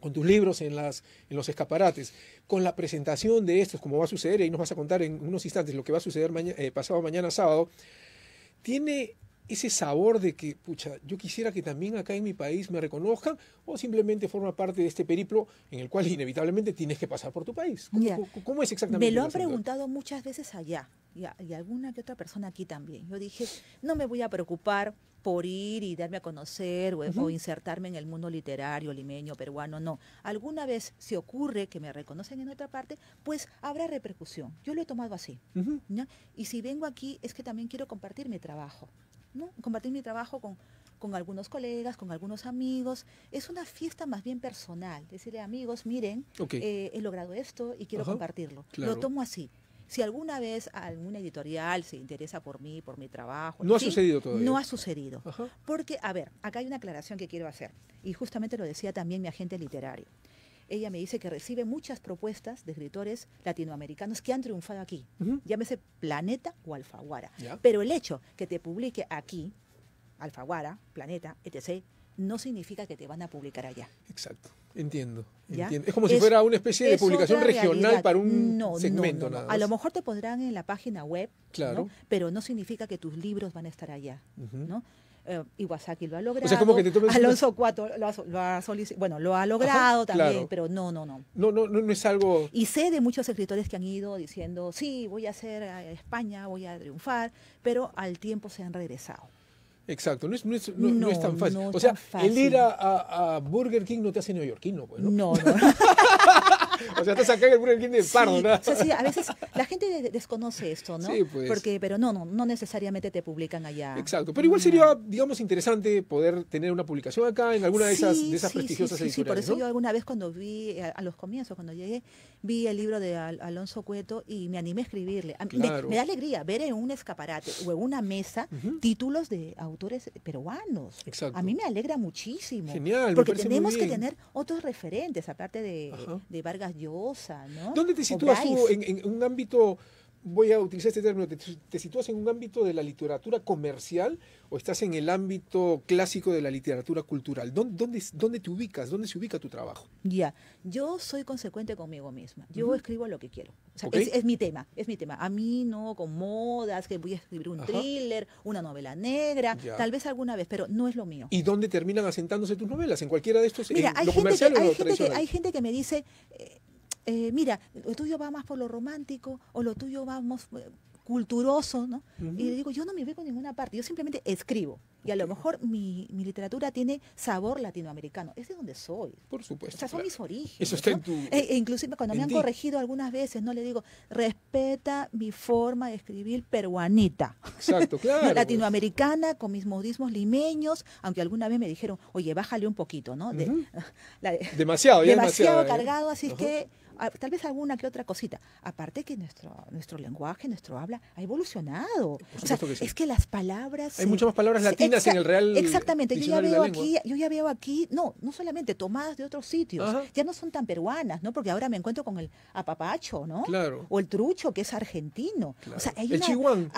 con tus libros en, las, en los escaparates, con la presentación de estos, como va a suceder, y nos vas a contar en unos instantes lo que va a suceder eh, pasado mañana sábado, tiene ese sabor de que, pucha, yo quisiera que también acá en mi país me reconozcan o simplemente forma parte de este periplo en el cual inevitablemente tienes que pasar por tu país. ¿Cómo, es exactamente? Me lo han preguntado muchas veces allá y, alguna que otra persona aquí también. Yo dije, no me voy a preocupar por ir y darme a conocer o, insertarme en el mundo literario, limeño, peruano, no. Alguna vez si ocurre que me reconocen en otra parte, pues habrá repercusión. Yo lo he tomado así. Y si vengo aquí es que también quiero compartir mi trabajo. Compartir mi trabajo con, con algunos colegas, con algunos amigos. Es una fiesta más bien personal. Decirle, amigos, miren, eh, he logrado esto y quiero compartirlo. Lo tomo así. Si alguna vez alguna editorial se interesa por mí, por mi trabajo. No ha sucedido todavía. No ha sucedido. Porque, a ver, acá hay una aclaración que quiero hacer. Y justamente lo decía también mi agente literario. Ella me dice que recibe muchas propuestas de escritores latinoamericanos que han triunfado aquí. Llámese Planeta o Alfaguara. Pero el hecho que te publique aquí, Alfaguara, Planeta, etc., no significa que te van a publicar allá. Exacto, entiendo. Es como si fuera una especie de publicación regional para un segmento. nada A lo mejor te pondrán en la página web, claro. pero no significa que tus libros van a estar allá. ¿no? Eh, Iwasaki lo ha logrado. Alonso Cuatro lo ha, bueno, lo ha logrado también, pero no, no, no, no. No, no, es algo. Y sé de muchos escritores que han ido diciendo, sí, voy a hacer España, voy a triunfar, pero al tiempo se han regresado. Exacto, no es, no es, no, es tan fácil. o sea, el ir a, Burger King no te hace neoyorquino, pues, ¿no? No, no. o sea, estás acá en el Burger King de Pardo, ¿no? sí, a veces la gente desconoce esto, ¿no? Sí, pues. Porque, pero no, no, no necesariamente te publican allá. Exacto, pero igual sería, digamos, interesante poder tener una publicación acá en alguna de esas, de esas prestigiosas editoriales. Sí, por eso yo alguna vez cuando vi, eh, a, los comienzos, cuando llegué, vi el libro de Alonso Cueto y me animé a escribirle. me, da alegría ver en un escaparate o en una mesa títulos de autores peruanos. A mí me alegra muchísimo. Genial, Porque tenemos que tener otros referentes, aparte de, de Vargas ¿no? ¿Dónde te sitúas tú en, un ámbito voy a utilizar este término, ¿te, sitúas en un ámbito de la literatura comercial o estás en el ámbito clásico de la literatura cultural? ¿Dónde, dónde, te ubicas? ¿Dónde se ubica tu trabajo? Ya, yo soy consecuente conmigo misma. Yo escribo lo que quiero. es, mi tema, es mi tema. A mí no con modas, que voy a escribir un thriller, una novela negra, tal vez alguna vez, pero no es lo mío. ¿Y dónde terminan asentándose tus novelas? ¿En cualquiera de estos? Mira, hay, gente que, hay, gente que, me dice... Eh, eh, mira, lo tuyo va más por lo romántico o lo tuyo va más eh, culturoso, ¿no? Y le digo, yo no me veo en ninguna parte, yo simplemente escribo. Y a lo mejor mi, literatura tiene sabor latinoamericano. Es de donde soy. Por supuesto. O sea, son mis orígenes. Eso está en tu. E, e inclusive cuando me han corregido algunas veces, no le digo, respeta mi forma de escribir peruanita. Exacto, claro. Latinoamericana, con mis modismos limeños, aunque alguna vez me dijeron, oye, bájale un poquito, ¿no? demasiado, ya demasiado. ¿eh? cargado, así es que tal vez alguna que otra cosita. Aparte que nuestro, nuestro lenguaje, nuestro habla, ha evolucionado. O sea, es que las palabras... Hay muchas más palabras latinas en el real Exactamente. Yo ya veo aquí, yo ya veo aquí, no, no solamente tomadas de otros sitios, ya no son tan peruanas, ¿no? Porque ahora me encuentro con el apapacho, ¿no? Claro. O el trucho, que es argentino. O sea, hay el una,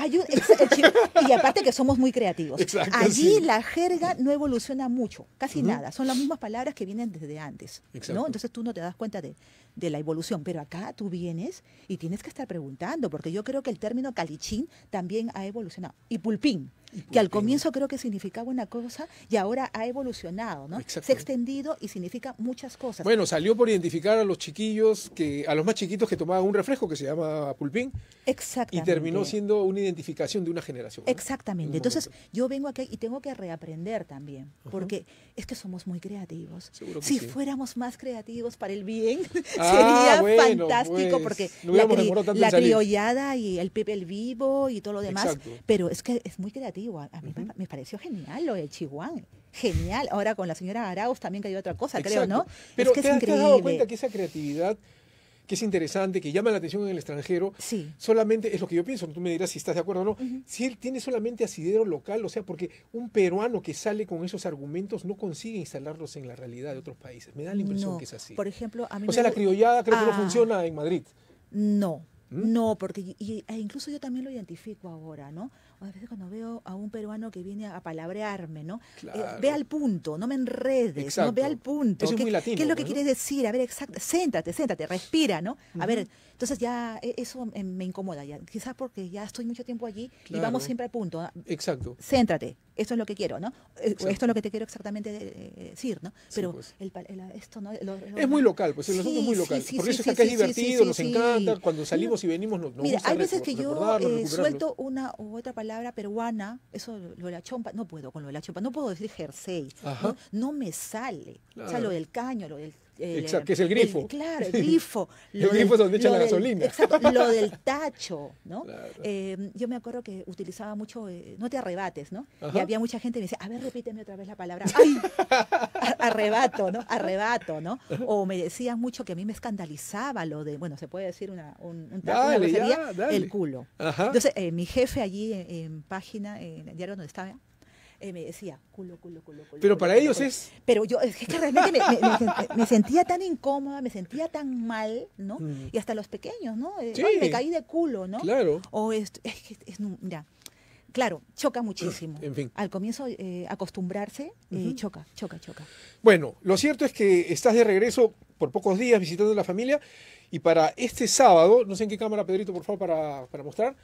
y aparte que somos muy creativos. Allí la jerga no evoluciona mucho, casi nada. Son las mismas palabras que vienen desde antes. ¿no? Entonces tú no te das cuenta de, de la evolución. Pero acá tú vienes y tienes que estar preguntando, porque yo creo que el término calichín también ha evolucionado. Y pulpín que al comienzo creo que significaba una cosa y ahora ha evolucionado, ¿no? Se ha extendido y significa muchas cosas. Bueno, salió por identificar a los chiquillos, que a los más chiquitos que tomaban un refresco que se llama pulpín. Exactamente. Y terminó siendo una identificación de una generación. Exactamente. Entonces yo vengo aquí y tengo que reaprender también, porque es que somos muy creativos. si fuéramos más creativos para el bien, ah, sería fantástico, porque la, criollada y el pepe el vivo y todo lo demás, pero es que es muy creativo a, mí me pareció genial lo de Chihuahua. Genial. Ahora con la señora Arauz también que hay otra cosa, creo, ¿no? Pero es que te, has dado cuenta que esa creatividad que es interesante, que llama la atención en el extranjero, sí. solamente es lo que yo pienso, tú me dirás si estás de acuerdo o no, si él tiene solamente asidero local, o sea, porque un peruano que sale con esos argumentos no consigue instalarlos en la realidad de otros países. Me da la impresión que es así. Por ejemplo, a mí O sea, la criollada creo que no ah. funciona en Madrid. No, ¿Mm? no, porque e incluso yo también lo identifico ahora, ¿no? A veces cuando veo a un peruano que viene a palabrearme, ¿no? Eh, ve al punto, no me enredes, no ve al punto. ¿Qué, es lo que quieres decir? A ver, exacto, céntrate, céntrate, respira, ¿no? A ver, entonces ya e, eso me incomoda ya, quizás porque ya estoy mucho tiempo allí y vamos siempre al punto. Exacto. Céntrate, esto es lo que quiero, ¿no? Eh, esto es lo que te quiero exactamente eh, decir, ¿no? Pero pues. esto no... es muy local, pues el asunto es muy local. Por eso es acá es divertido, nos encanta, cuando salimos y venimos nos, nos Mira, hay veces que yo suelto una u otra palabra peruana, eso lo de la chompa, no puedo con lo de la chompa, no puedo decir jersey, ¿no? me sale. O sea, lo del caño, lo del Exacto, que es el grifo. claro, el grifo. el grifo es donde echan la gasolina. Exacto, lo del tacho, ¿no? Eh, yo me acuerdo que utilizaba mucho, eh, no te arrebates, ¿no? Y había mucha gente que me decía, a ver, repíteme otra vez la palabra. ¡Ay! Arrebato, ¿no? Arrebato, ¿no? O me decían mucho que a mí me escandalizaba lo de, bueno, se puede decir una, un, un dale, el culo. Entonces, eh, mi jefe allí en, página, en el diario donde estaba, eh, me decía, culo, culo, culo, culo. Pero para ellos es... Pero yo, es que realmente me, sentía tan incómoda, me sentía tan mal, ¿no? Mm. Y hasta los pequeños, ¿no? Eh, me caí de culo, ¿no? Claro. O es, es, es, mira, claro, choca muchísimo. En fin. Al comienzo, eh, acostumbrarse, choca, choca, choca. Bueno, lo cierto es que estás de regreso por pocos días visitando a la familia y para este sábado, no sé en qué cámara, Pedrito, por favor, para, para mostrar.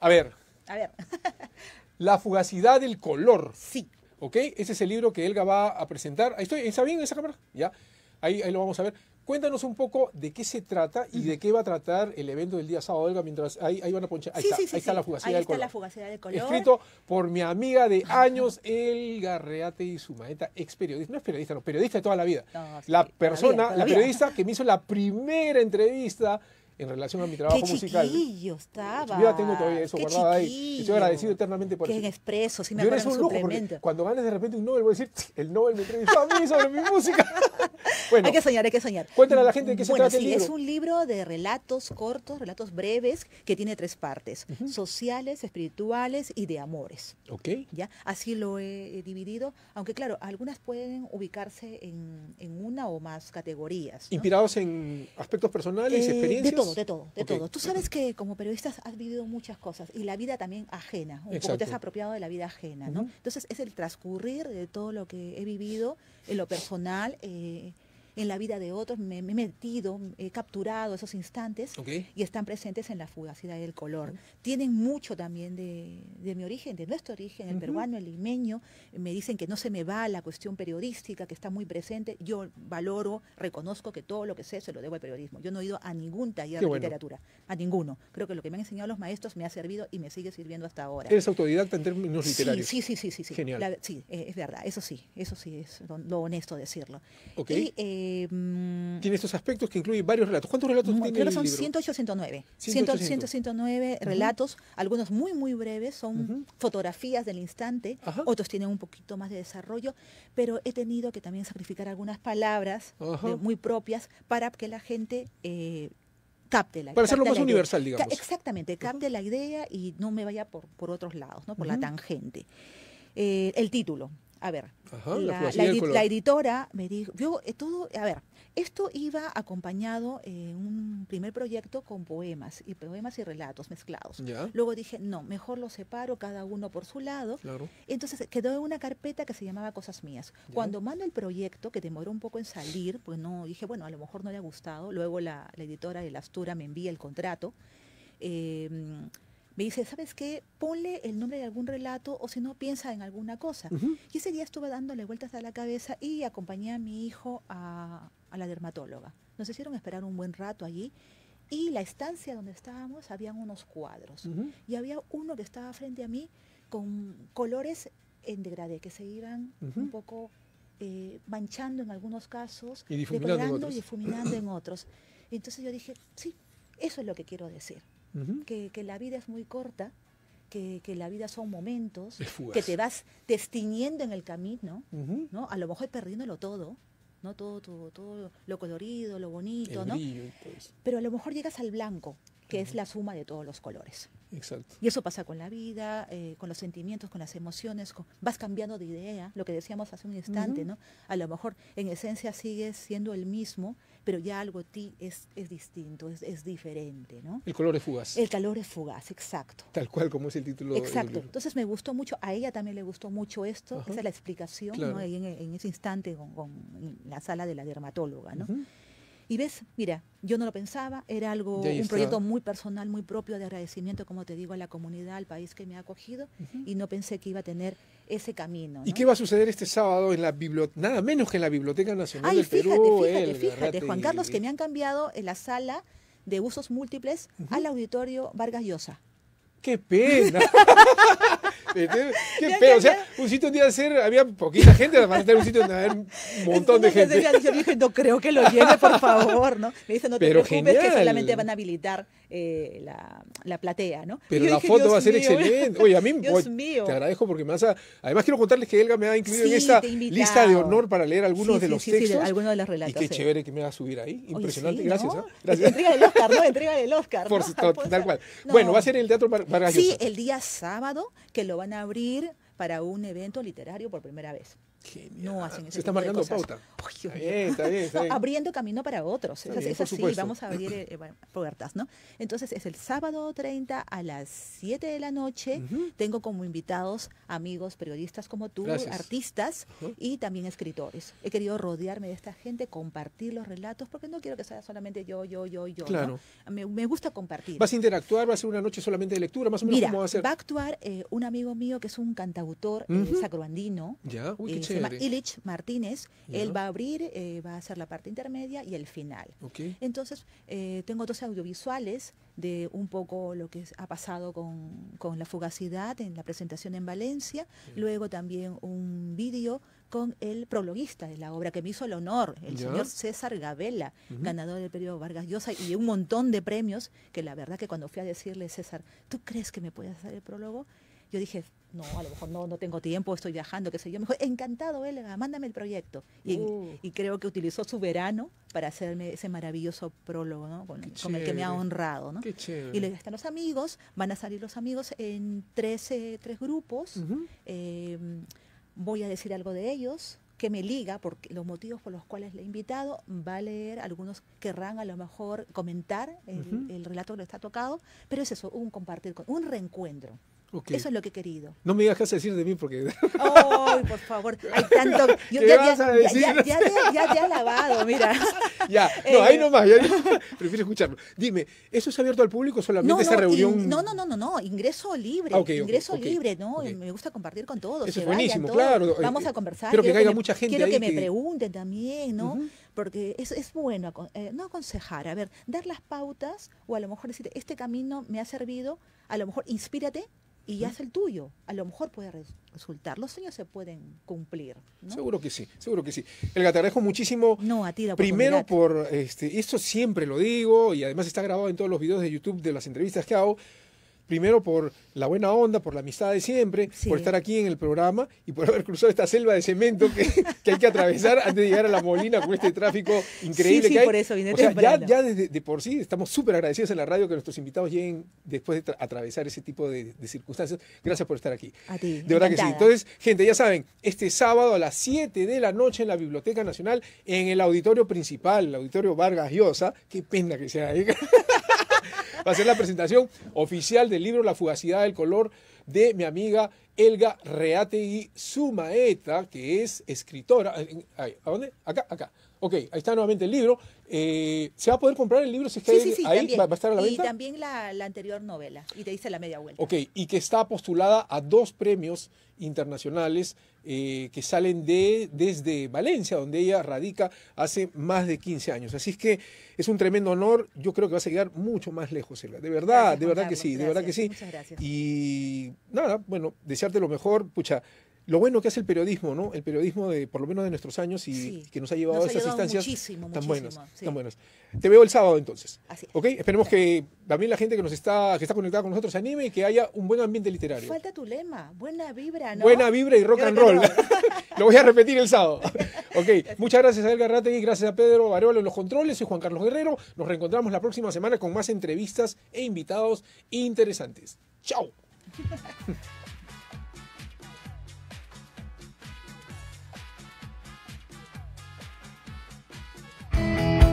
A ver. A ver. La fugacidad del color. Sí. ¿Ok? Ese es el libro que Elga va a presentar. Ahí estoy, ¿está bien esa cámara? Ya. Ahí, ahí lo vamos a ver. Cuéntanos un poco de qué se trata y de qué va a tratar el evento del día sábado, Elga, mientras ahí, ahí van a ponchar. Ahí, está, ahí está la fugacidad del color. la fugacidad del color. Escrito por mi amiga de años, Elga Reate y su maeta, ex periodista. No es periodista, no, periodista de toda la vida. la persona, la, periodista que me hizo la primera entrevista en relación a mi trabajo Qué musical. chiquillo estaba. Yo ya tengo todavía eso guardado ahí. Estoy agradecido eternamente por Qué eso. Qué expreso, sí me acuerdo un lujo porque cuando ganes de repente un Nobel voy a decir, el Nobel me entrevistó a mí sobre mi música. bueno, hay que soñar, hay que soñar. Cuéntale a la gente de qué se bueno, trata sí, el libro. es un libro de relatos cortos, relatos breves, que tiene tres partes, sociales, espirituales y de amores. Ok. ¿Ya? Así lo he dividido, aunque claro, algunas pueden ubicarse en, en una o más categorías. ¿Inspirados en aspectos personales, eh, experiencias? De todo, de todo, de todo. Tú sabes que como periodistas has vivido muchas cosas y la vida también ajena, un poco te has apropiado de la vida ajena, ¿no? Entonces es el transcurrir de todo lo que he vivido en lo personal. Eh, en la vida de otros, me, he metido, he capturado esos instantes y están presentes en la fugacidad del color. Tienen mucho también de, mi origen, de nuestro origen, el peruano, el limeño. Me dicen que no se me va la cuestión periodística, que está muy presente. Yo valoro, reconozco que todo lo que sé se lo debo al periodismo. Yo no he ido a ningún taller de literatura, a ninguno. Creo que lo que me han enseñado los maestros me ha servido y me sigue sirviendo hasta ahora. ¿Eres autodidacta en términos literarios? Sí, sí, sí, sí. sí. Genial. sí, eh, es verdad, eso sí, eso sí es lo, honesto decirlo. Ok. Eh, mm, tiene estos aspectos que incluyen varios relatos. ¿Cuántos relatos tiene Creo que son 108 109. 108, 109 relatos, algunos muy, muy breves, son fotografías del instante, otros tienen un poquito más de desarrollo, pero he tenido que también sacrificar algunas palabras muy propias para que la gente... Eh, capte la Para hacerlo más universal, digamos. Exactamente, capte la idea y no me vaya por, por otros lados, ¿no? por la tangente. Eh, el título, a ver, la, editora me dijo, yo eh, todo, a ver, esto iba acompañado en un primer proyecto con poemas y poemas y relatos mezclados. Luego dije, no, mejor los separo cada uno por su lado. Entonces quedó en una carpeta que se llamaba Cosas Mías. Cuando mando el proyecto, que demoró un poco en salir, pues no, dije, bueno, a lo mejor no le ha gustado. Luego la, editora de la Astura me envía el contrato. Eh, me dice, ¿sabes qué? Ponle el nombre de algún relato o si no, piensa en alguna cosa. Y ese día estuve dándole vueltas a la cabeza y acompañé a mi hijo a, la dermatóloga. Nos hicieron esperar un buen rato allí y la estancia donde estábamos habían unos cuadros. Y había uno que estaba frente a mí con colores en degradé, que se iban un poco eh, manchando en algunos casos, y difuminando, y difuminando en otros. Entonces yo dije, sí, eso es lo que quiero decir que, la vida es muy corta, que, la vida son momentos, que te vas destiñendo en el camino, ¿no? A lo mejor perdiéndolo todo, ¿no? Todo, todo, todo lo colorido, lo bonito, ¿no? Pero a lo mejor llegas al blanco, que es la suma de todos los colores. Exacto. Y eso pasa con la vida, eh, con los sentimientos, con las emociones, vas cambiando de idea, lo que decíamos hace un instante, ¿no? A lo mejor en esencia sigues siendo el mismo, pero ya algo de ti es, es distinto, es, es, diferente, ¿no? El color es fugaz. El calor es fugaz, exacto. Tal cual como es el título. Exacto. Entonces me gustó mucho, a ella también le gustó mucho esto, esa es la explicación, ¿no? Ahí en, ese instante con, la sala de la dermatóloga, ¿no? Y ves, mira, yo no lo pensaba, era algo, un proyecto muy personal, muy propio de agradecimiento, como te digo, a la comunidad, al país que me ha acogido, y no pensé que iba a tener ese camino. ¿Y qué va a suceder este sábado en la biblioteca, nada menos que en la Biblioteca Nacional del Perú? Fíjate, fíjate, Juan Carlos, que me han cambiado en la sala de usos múltiples al auditorio Vargas Llosa. ¡Qué pena! Qué feo. O sea, un sitio donde iba a ser, había poquita gente, van a tener un sitio donde había un montón de gente. Yo dije, no creo que lo llene, por favor, ¿no? Me dice, no te Pero preocupes, que solamente van a habilitar eh, la, la, platea, ¿no? Pero la foto va a ser excelente. Oye, a mí Dios mío. te agradezco porque me vas a... Además quiero contarles que Elga me ha incluido en esta lista de honor para leer algunos de los sí, textos. Sí, algunos de los relatos. Y qué chévere que me va a subir ahí. Impresionante. Gracias. ¿no? ¿eh? Gracias. Entrega el Oscar, ¿no? Entrega el Oscar. Por, tal cual. Bueno, va a ser en el Teatro Vargas Sí, el día sábado, que lo van a abrir para un evento literario por primera vez. No hacen Se está marcando pauta. abriendo camino para otros. es, así, vamos a abrir eh, puertas, ¿no? Entonces es el sábado 30 a las 7 de la noche. Tengo como invitados amigos periodistas como tú, artistas y también escritores. He querido rodearme de esta gente, compartir los relatos, porque no quiero que sea solamente yo, yo, yo, yo. Claro. Me, gusta compartir. ¿Vas a interactuar? ¿Va a ser una noche solamente de lectura? Más o menos cómo va a ser. Va a actuar eh, un amigo mío que es un cantautor uh sacroandino. Ya, Uy, qué se llama Illich Martínez. Él va a abrir, eh, va a hacer la parte intermedia y el final. Entonces, eh, tengo dos audiovisuales de un poco lo que ha pasado con, con la fugacidad en la presentación en Valencia. Luego también un vídeo con el prologuista de la obra que me hizo el honor, el señor César Gabela, ganador del periodo Vargas Llosa y un montón de premios, que la verdad que cuando fui a decirle, César, ¿tú crees que me puedes hacer el prólogo? Yo dije, no, a lo mejor no, no tengo tiempo, estoy viajando, qué sé yo. Mejor, encantado, Elga, mándame el proyecto. Uh. Y, creo que utilizó su verano para hacerme ese maravilloso prólogo, ¿no? Con, el que me ha honrado, ¿no? y le están los amigos, van a salir los amigos en tres, tres grupos. Em, voy a decir algo de ellos, que me liga, porque los motivos por los cuales le he invitado, va a leer, algunos querrán a lo mejor comentar el, relato que le está tocado, pero es eso, un compartir, un reencuentro Eso es lo que he querido. No me digas qué vas a decir de mí porque... ¡Ay, por favor! Hay tanto... Yo, ¿Qué ya, vas a decir? Ya, ya, ya, te he alabado, mira. Ya, no, ahí eh, nomás. Ya, prefiero escucharlo. Dime, ¿eso es abierto al público solamente esa reunión? no, no, no, no, no, ingreso libre. Ah, ingreso libre, ¿no? Me gusta compartir con todos. Eso es buenísimo, claro. Vamos a conversar. Quiero que caiga mucha gente Quiero que me pregunten también, ¿no? Porque es, es bueno, eh, no aconsejar, a ver, dar las pautas o a lo mejor decir, este camino me ha servido, a lo mejor inspírate y haz el tuyo. A lo mejor puede resultar. Los sueños se pueden cumplir. Seguro que sí, seguro que sí. Elga, te agradezco muchísimo. No, a ti Primero por, este, esto siempre lo digo y además está grabado en todos los videos de YouTube de las entrevistas que hago primero por la buena onda, por la amistad de siempre, por estar aquí en el programa y por haber cruzado esta selva de cemento que, hay que atravesar antes de llegar a la Molina con este tráfico increíble que hay. por eso vine o sea, ya, ya desde, de por sí estamos súper agradecidos en la radio que nuestros invitados lleguen después de atravesar ese tipo de, circunstancias. Gracias por estar aquí. A ti. De verdad que sí. Entonces, gente, ya saben, este sábado a las 7 de la noche en la Biblioteca Nacional, en el auditorio principal, el auditorio Vargas Llosa, qué pena que sea ahí. Va a ser la presentación oficial del libro La fugacidad del color de mi amiga Elga Reategui Sumaeta, que es escritora. ¿A dónde? Acá, acá. Ok, ahí está nuevamente el libro. Eh, ¿Se va a poder comprar el libro si es que sí, sí, ahí va, a estar a la venta? Y también la, la, anterior novela, y te dice la media vuelta. Ok, y que está postulada a dos premios internacionales eh, que salen de, desde Valencia, donde ella radica hace más de 15 años. Así es que es un tremendo honor. Yo creo que vas a llegar mucho más lejos, Elga. De verdad, de verdad que sí, de verdad que sí. Muchas gracias. Y nada, bueno, desearte lo mejor. Pucha, lo bueno que hace el periodismo, ¿no? El periodismo de, por lo menos de nuestros años y que nos ha llevado a esas instancias tan buenas, tan buenas. Te veo el sábado entonces. Así ¿Ok? Esperemos que también la gente que nos está, que está conectada con nosotros se anime y que haya un buen ambiente literario. Falta tu lema, buena vibra, ¿no? Buena vibra y rock, and roll. lo voy a repetir el sábado. ok, muchas gracias a Edgar y gracias a Pedro Varela en los controles, soy Juan Carlos Guerrero. Nos reencontramos la próxima semana con más entrevistas e invitados interesantes. ¡Chao!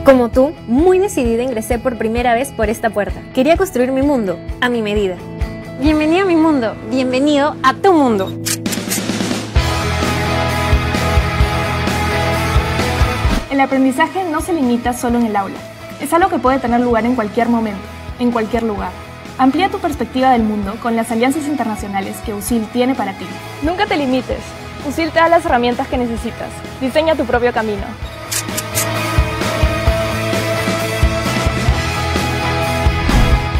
Como tú, muy decidida ingresé por primera vez por esta puerta. Quería construir mi mundo, a mi medida. Bienvenido a mi mundo, bienvenido a tu mundo. El aprendizaje no se limita solo en el aula. Es algo que puede tener lugar en cualquier momento, en cualquier lugar. Amplía tu perspectiva del mundo con las alianzas internacionales que USIL tiene para ti. Nunca te limites. USIL te da las herramientas que necesitas. Diseña tu propio camino.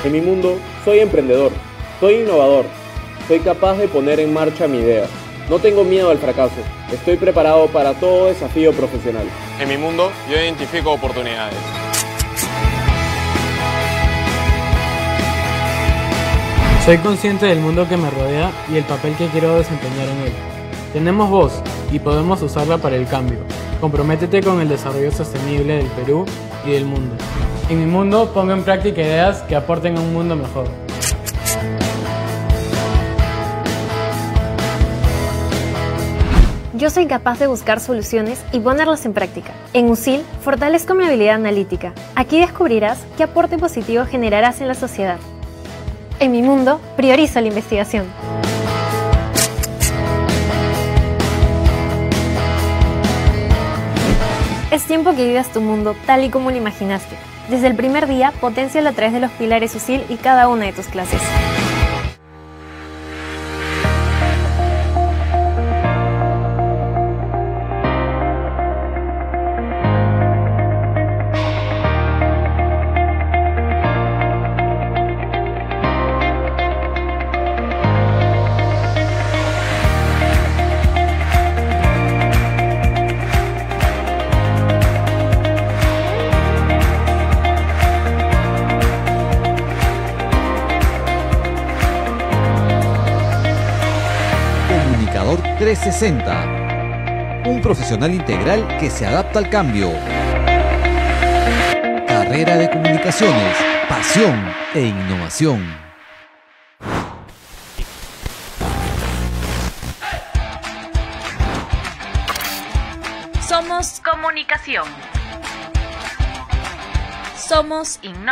En mi mundo soy emprendedor, soy innovador, soy capaz de poner en marcha mi idea. No tengo miedo al fracaso, estoy preparado para todo desafío profesional. En mi mundo yo identifico oportunidades. Soy consciente del mundo que me rodea y el papel que quiero desempeñar en él. Tenemos voz y podemos usarla para el cambio. Comprométete con el desarrollo sostenible del Perú y del mundo. En mi mundo pongo en práctica ideas que aporten a un mundo mejor. Yo soy capaz de buscar soluciones y ponerlas en práctica. En USIL fortalezco mi habilidad analítica. Aquí descubrirás qué aporte positivo generarás en la sociedad. En mi mundo, priorizo la investigación. Es tiempo que vivas tu mundo tal y como lo imaginaste. Desde el primer día, potencia a través de los pilares USIL y cada una de tus clases. Un profesional integral que se adapta al cambio. Carrera de comunicaciones, pasión e innovación. Somos comunicación. Somos innovación.